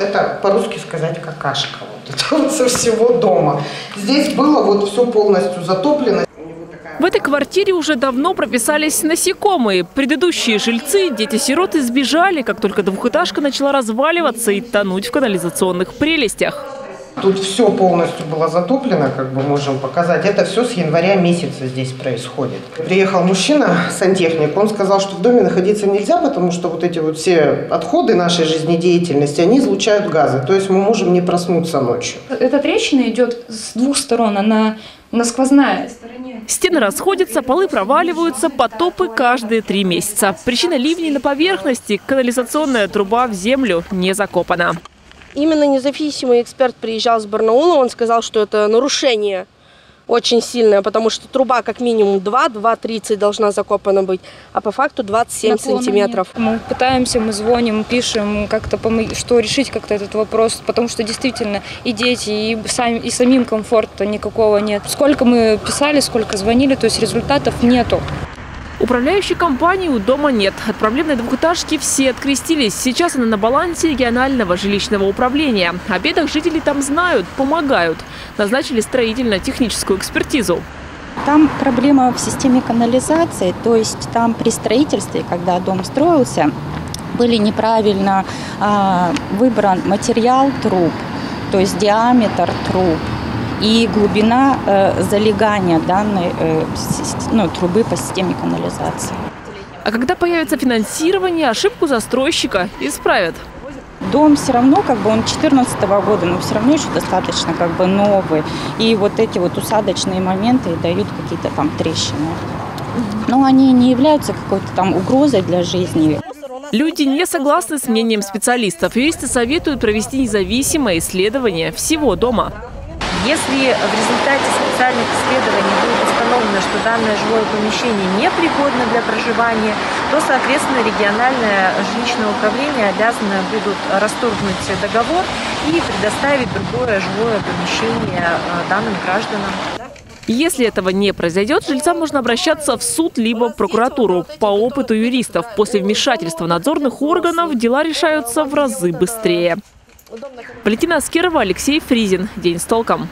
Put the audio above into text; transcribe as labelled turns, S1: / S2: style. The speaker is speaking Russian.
S1: Это по-русски сказать какашка. Вот это вот со всего дома. Здесь было вот все полностью затоплено.
S2: В этой квартире уже давно прописались насекомые. Предыдущие жильцы, дети-сироты, сбежали, как только двухэтажка начала разваливаться и тонуть в канализационных прелестях.
S1: Тут все полностью было затоплено, как бы можем показать. Это все с января месяца здесь происходит. Приехал мужчина, сантехник, он сказал, что в доме находиться нельзя, потому что вот эти вот все отходы нашей жизнедеятельности, они излучают газы. То есть мы можем не проснуться ночью.
S3: Эта трещина идет с двух сторон, она, она сквозная.
S2: Стены расходятся, полы проваливаются, потопы каждые три месяца. Причина ливней на поверхности – канализационная труба в землю не закопана.
S4: Именно независимый эксперт приезжал с Барнаула, он сказал, что это нарушение очень сильное, потому что труба как минимум 2, 2,30 должна закопана быть, а по факту 27
S3: Наклона
S4: сантиметров.
S3: нет. Мы пытаемся, мы звоним, пишем, как-то помо- что решить как-то этот вопрос, потому что действительно и дети, и, сами, и самим комфорта никакого нет. Сколько мы писали, сколько звонили, то есть результатов нету.
S2: Управляющей компании у дома нет. От проблемной двухэтажки все открестились. Сейчас она на балансе регионального жилищного управления. О бедах жители там знают, помогают. Назначили строительно-техническую экспертизу.
S5: Там проблема в системе канализации, то есть там при строительстве, когда дом строился, были неправильно а, выбран материал труб, то есть диаметр труб и глубина э, залегания данной э, ну, трубы по системе канализации.
S2: А когда появится финансирование, ошибку застройщика исправят.
S5: Дом все равно, как бы он 2014 года, но все равно еще достаточно как бы новый. И вот эти вот усадочные моменты дают какие-то там трещины. Но они не являются какой-то там угрозой для жизни.
S2: Люди не согласны с мнением специалистов. Юристы советуют провести независимое исследование всего дома.
S6: Если в результате специальных исследований будет установлено, что данное жилое помещение непригодно для проживания, то, соответственно, региональное жилищное управление обязано будут расторгнуть договор и предоставить другое жилое помещение э, данным гражданам.
S2: Если этого не произойдет, жильцам можно обращаться в суд либо в прокуратуру. По опыту юристов, после вмешательства надзорных органов дела решаются в разы быстрее. Валентина Аскерова, Алексей Фризин. День с толком.